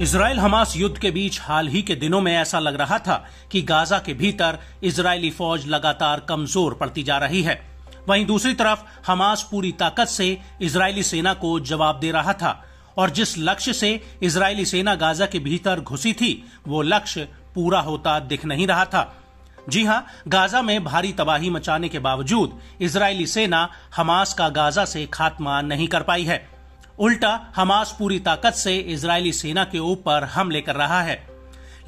Israel Hamas युद्ध के बीच हाल ही के दिनों में ऐसा लग रहा था कि गाजा के भीतर इजरायली फौज लगातार कमज़ोर पड़ती जा रही है। वहीं दूसरी तरफ़, हमास पूरी ताकत से इजरायली सेना को जवाब दे रहा था और जिस लक्ष्य से इजरायली सेना गाजा के भीतर घुसी थी, वो लक्ष्य पूरा होता दिख नहीं रहा था। जी हाँ, गाजा में भारी तबाही मचाने के बावजूद इजरायली सेना हमास का गाजा से खात्मा नहीं कर पाई है। उल्टा हमास पूरी ताकत से इजरायली सेना के ऊपर हमले कर रहा है।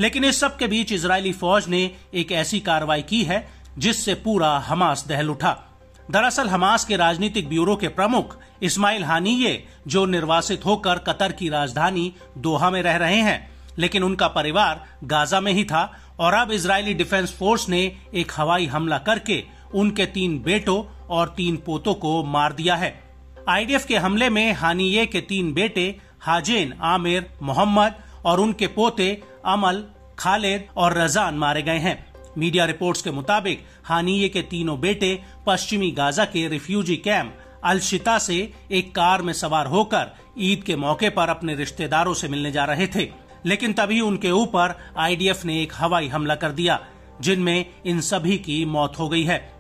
लेकिन इस सब के बीच इजरायली फौज ने एक ऐसी कार्रवाई की है, जिससे पूरा हमास दहल उठा। दरअसल हमास के राजनीतिक ब्यूरो के प्रमुख इस्माइल हानिये जो निर्वासित होकर कतर की राजधानी दोहा में रह रहे हैं, लेकिन उनका परिवार गाजा में ही था, और अब इजरायली डिफेंस फोर्स ने एक हवाई हमला करके उनके तीन बेटों और तीन पोतों को मार दिया है। आईडीएफ के हमले में हानिये के तीन बेटे, हाजेन, आमिर, मोहम्मद और उनके पोते, अमल, खालिद और रजान मारे गए हैं। मीडिया रिपोर्ट्स के मुताबिक, हानिये के तीनों बेटे पश्चिमी गाजा के रिफ्यूजी कैंप, अलशिता से एक कार में सवार होकर ईद के मौके पर अपने रिश्तेदारों से मिलने जा रहे थे। लेकिन तभी उनके ऊपर आईडीएफ ने एक हवाई हमला कर दिया, जिनमें इन सभी की मौत हो गई है।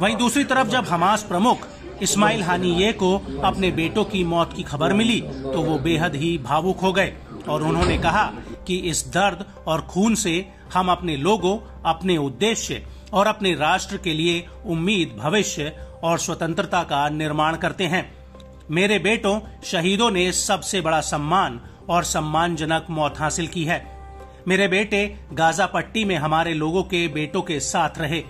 वहीं दूसरी तरफ़ जब हमास प्रमुख इस्माइल हानिये को अपने बेटों की मौत की खबर मिली तो वो बेहद ही भावुक हो गए और उन्होंने कहा कि इस दर्द और खून से हम अपने लोगों, अपने उद्देश्य और अपने राष्ट्र के लिए उम्मीद, भविष्य और स्वतंत्रता का निर्माण करते हैं। मेरे बेटों, शहीदों ने सबसे बड़ा सम्मान और सम्मानजनक मौत हासिल की है। मेरे बेटे गाजा पट्टी में हमारे लोगों के बेटों के साथ रहे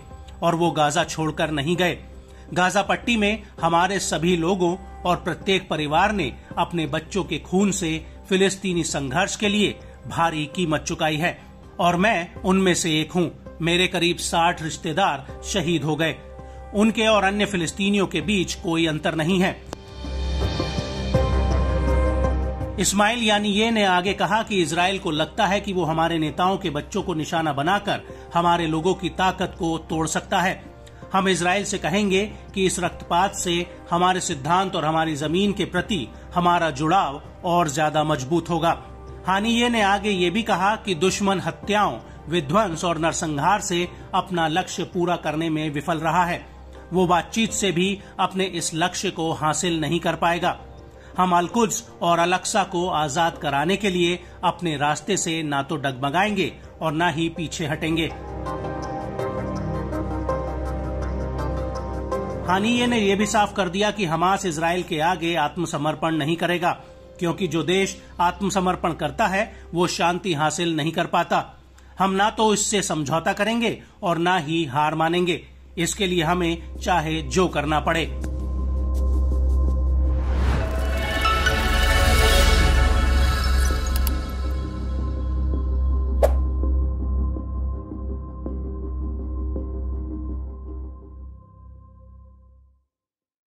और वो गाजा छोड़कर नहीं गए। गाजा पट्टी में हमारे सभी लोगों और प्रत्येक परिवार ने अपने बच्चों के खून से फिलिस्तीनी संघर्ष के लिए भारी कीमत चुकाई है। और मैं उनमें से एक हूँ। मेरे करीब साठ रिश्तेदार शहीद हो गए। उनके और अन्य फिलिस्तीनियों के बीच कोई अंतर नहीं है। इस्माइल यानी ये ने आगे कहा कि इसराइल को लगता है कि वो हमारे नेताओं के बच्चों को निशाना बनाकर हमारे लोगों की ताकत को तोड़ सकता है। हम इसराइल से कहेंगे कि इस रक्तपात से हमारे सिद्धांत और हमारी ज़मीन के प्रति हमारा जुड़ाव और ज़्यादा मज़बूत होगा। हानिये ने आगे ये भी कहा कि दुश्मन हत्याओं, विध्वंस और नरसंहार से अपना लक्ष्य पूरा करने में विफल रहा है। वो बातचीत से भी अपने इस लक्ष्य को हासिल नहीं कर पाएगा। हम अलकुज और अलक्सा को आज़ाद कराने के लिए अपने रास्ते से ना तो डगमगाएँगे और न ही पीछे हटेंगे। हानिये ने यह भी साफ़ कर दिया कि हमास इसराइल के आगे आत्मसमर्पण नहीं करेगा, क्योंकि जो देश आत्मसमर्पण करता है, वो शांति हासिल नहीं कर पाता। हम ना तो इससे समझौता करेंगे और ना ही हार मानेंगे। इसके लिए हमें चाहे जो करना पड़े।